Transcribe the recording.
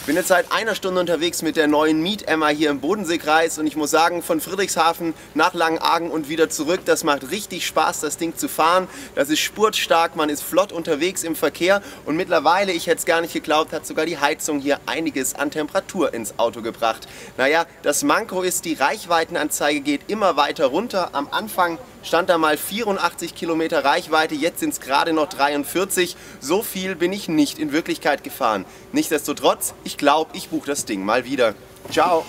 Ich bin jetzt seit einer Stunde unterwegs mit der neuen Meet Emma hier im Bodenseekreis und ich muss sagen, von Friedrichshafen nach Langenargen und wieder zurück, das macht richtig Spaß, das Ding zu fahren. Das ist spurtstark, man ist flott unterwegs im Verkehr und mittlerweile, ich hätte es gar nicht geglaubt, hat sogar die Heizung hier einiges an Temperatur ins Auto gebracht. Naja, das Manko ist, die Reichweitenanzeige geht immer weiter runter. Am Anfang stand da mal 84 Kilometer Reichweite, jetzt sind es gerade noch 43. So viel bin ich nicht in Wirklichkeit gefahren. Nichtsdestotrotz, ich glaube, ich buche das Ding mal wieder. Ciao!